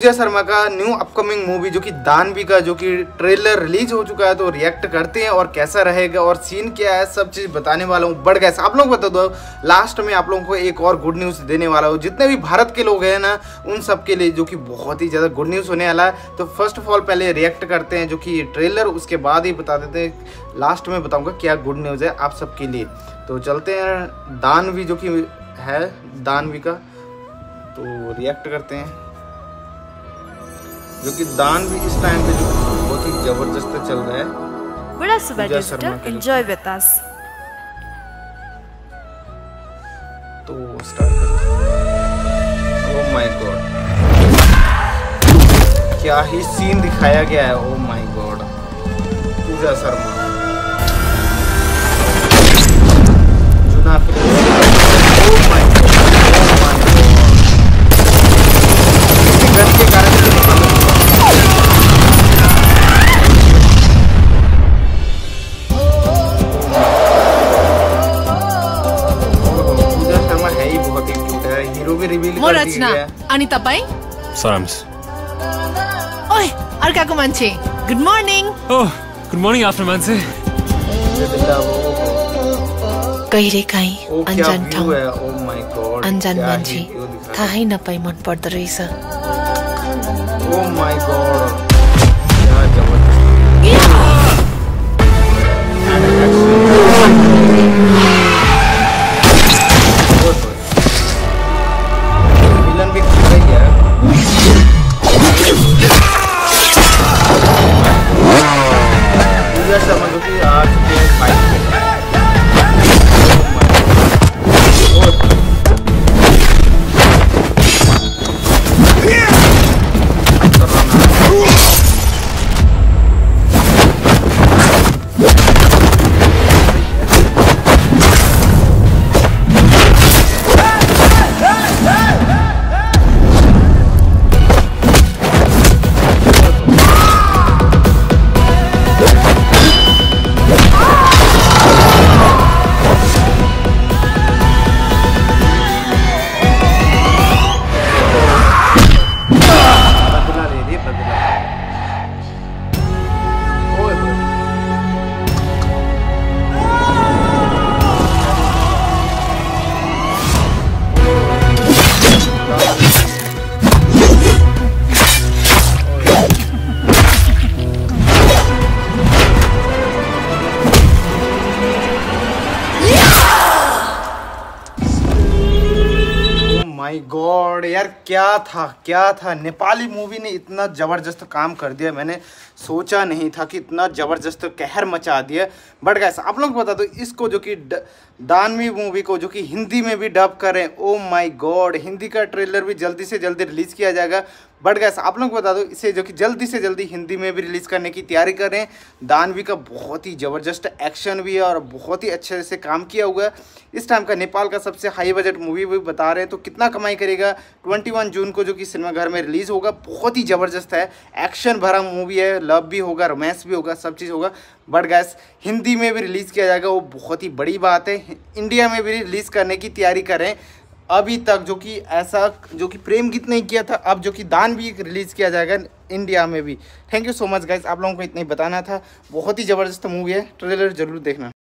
विजय शर्मा का new upcoming movie जो कि दानवी का, जो कि ट्रेलर रिलीज़ हो चुका है तो रिएक्ट करते हैं और कैसा रहेगा और सीन क्या है, सब चीज़ बताने वाला हूँ। बढ़ गया। आप लोग बता दो लास्ट में आप लोगों को एक और गुड न्यूज़ देने वाला हूँ। जितने भी भारत के लोग हैं ना, उन सब के लिए जो कि बहुत ही ज़्यादा गुड न्यूज़ होने वाला है। तो फ़र्स्ट ऑफ़ ऑल पहले रिएक्ट करते हैं, जो कि ट्रेलर उसके बाद ही बता देते हैं। लास्ट में बताऊँगा क्या गुड न्यूज़ है आप सबके लिए। तो चलते हैं दानवी जो कि है दानवी का तो रिएक्ट करते हैं। जो कि दान भी इस टाइम पे जो बहुत ही ज़बरदस्त चल रहा है। बड़ा सुबह एंजॉय विद अस तो स्टार्ट ओह माय गॉड क्या ही सीन दिखाया गया है। Oh my god Pooja Sharma. म रचना? अनि तपाईँ सराम्स ओए अर्काको मान्छे। Good morning oh good morning आफ्नो मान्छे। कहिलेकाहीँ ओ क्या अन्जान ठाउँ है? ओ माय गॉड अन्जान मान्छे। थाहै नपाई मन पर्दो रहेछ। जो कि आ माय गॉड, यार क्या था क्या था? नेपाली मूवी ने इतना ज़बरदस्त काम कर दिया। मैंने सोचा नहीं था कि इतना ज़बरदस्त कहर मचा दिया। बट गैस आप लोग बता दो, इसको जो कि दानवी मूवी को जो कि हिंदी में भी डब करें ओ माय गॉड हिंदी का ट्रेलर भी जल्दी से जल्दी रिलीज़ किया जाएगा। बट गैस आप लोग को बता दो, इसे जो कि जल्दी से जल्दी हिंदी में भी रिलीज़ करने की तैयारी कर रहे हैं। दानवी का बहुत ही ज़बरदस्त एक्शन भी है और बहुत ही अच्छे से काम किया हुआ है। इस टाइम का नेपाल का सबसे हाई बजट मूवी भी बता रहे हैं तो कितना कमाई करेगा? 21 जून को जो कि सिनेमाघर में रिलीज़ होगा, बहुत ही ज़बरदस्त है। एक्शन भरा मूवी है लव भी होगा रोमांस भी होगा, सब चीज़ होगा। बट गैस हिंदी में भी रिलीज़ किया जाएगा, वो बहुत ही बड़ी बात है। इंडिया में भी रिलीज़ करने की तैयारी करें अभी तक जो कि ऐसा जो कि प्रेम गीत नहीं किया था, अब जो कि दान भी रिलीज़ किया जाएगा इंडिया में भी। Thank you so much guys आप लोगों को इतना ही बताना था। बहुत ही ज़बरदस्त मूवी है। ट्रेलर ज़रूर देखना।